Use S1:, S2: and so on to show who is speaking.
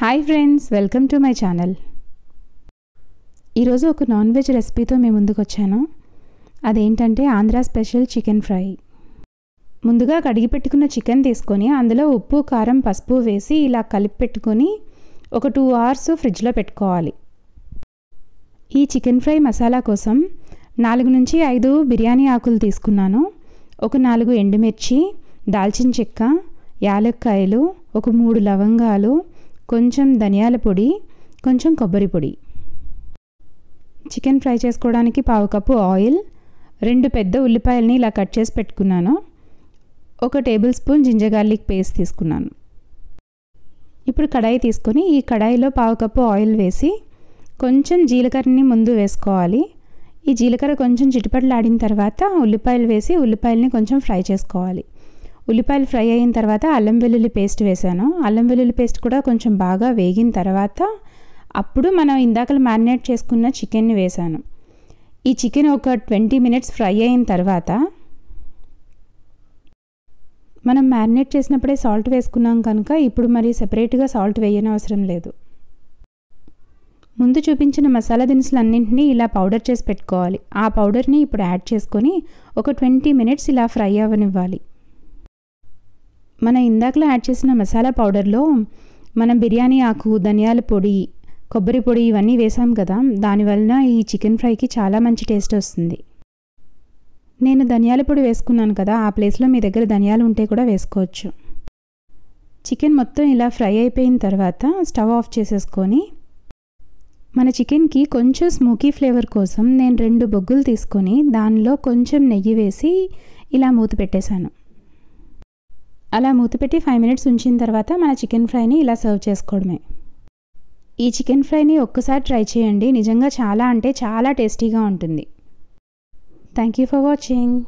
S1: Hi friends welcome to my channel ఈరోజు ఒక non veg రెసిపీతో మేము ముందుకు వచ్చాను. అదేంటంటే ఆంధ్ర స్పెషల్ చికెన్ ఫ్రై. ముందుగా కడిగి పెట్టుకున్న చికెన్ తీసుకొని అందులో ఉప్పు కారం పసుపు వేసి ఇలా కలిపి పెట్టుకొని ఒక టూ అవర్స్ ఫ్రిడ్జ్లో పెట్టుకోవాలి. ఈ చికెన్ ఫ్రై మసాలా కోసం నాలుగు నుంచి ఐదు బిర్యానీ ఆకులు తీసుకున్నాను. ఒక నాలుగు ఎండుమిర్చి దాల్చిన చెక్క యాలక్కాయలు ఒక మూడు లవంగాలు కొంచెం ధనియాల పొడి కొంచెం కొబ్బరి పొడి. చికెన్ ఫ్రై చేసుకోవడానికి పావు కప్పు ఆయిల్ రెండు పెద్ద ఉల్లిపాయలని ఇలా కట్ చేసి పెట్టుకున్నాను. ఒక tablespoon ginger garlic paste తీసుకున్నాను. ఇప్పుడు కడాయి తీసుకొని ఈ కడాయిలో పావు కప్పు ఆయిల్ వేసి కొంచెం జీలకర్రని ముందు వేసుకోవాలి. ఈ జీలకర్ర కొంచెం చిటిపట్లాడిన తర్వాత ఉల్లిపాయలు వేసి ఉల్లిపాయలని కొంచెం ఫ్రై చేసుకోవాలి. ఉల్లిపాయలు ఫ్రై అయిన తర్వాత అల్లం వెల్లుల్లి పేస్ట్ వేసాను అల్లం వెల్లుల్లి పేస్ట్ కూడా కొంచెం బాగా వేగిన తర్వాత అప్పుడు మనం ఇందాకలు మ్యారినేట్ చేసుకున్న చికెన్ని వేసాను ఈ చికెన్ ఒక ట్వంటీ మినిట్స్ ఫ్రై అయిన తర్వాత మనం మ్యారినేట్ చేసినప్పుడే సాల్ట్ వేసుకున్నాం కనుక ఇప్పుడు మరి సెపరేట్గా సాల్ట్ వేయనవసరం లేదు. ముందు చూపించిన మసాలా దినుసులన్నింటినీ ఇలా పౌడర్ చేసి పెట్టుకోవాలి. ఆ పౌడర్ని ఇప్పుడు యాడ్ చేసుకొని ఒక ట్వంటీ మినిట్స్ ఇలా ఫ్రై అవ్వనివ్వాలి. మనం ఇందాకలో యాడ్ చేసిన మసాలా పౌడర్లో మనం బిర్యానీ ఆకు ధనియాల పొడి కొబ్బరి పొడి ఇవన్నీ వేసాం కదా దానివలన ఈ చికెన్ ఫ్రైకి చాలా మంచి టేస్ట్ వస్తుంది. నేను ధనియాల పొడి వేసుకున్నాను కదా ఆ ప్లేస్లో మీ దగ్గర ధనియాలు ఉంటే కూడా వేసుకోవచ్చు. చికెన్ మొత్తం ఇలా ఫ్రై అయిపోయిన తర్వాత స్టవ్ ఆఫ్ చేసేసుకొని మన చికెన్కి కొంచెం స్మోకీ ఫ్లేవర్ కోసం నేను రెండు బొగ్గులు తీసుకొని దానిలో కొంచెం నెయ్యి వేసి ఇలా మూత పెట్టేశాను. అలా మూతపెట్టి ఫైవ్ మినిట్స్ ఉంచిన తర్వాత మన చికెన్ ఫ్రైని ఇలా సర్వ్ చేసుకోవడమే. ఈ చికెన్ ఫ్రైని ఒక్కసారి ట్రై చేయండి. నిజంగా చాలా అంటే చాలా టేస్టీగా ఉంటుంది. Thank you for watching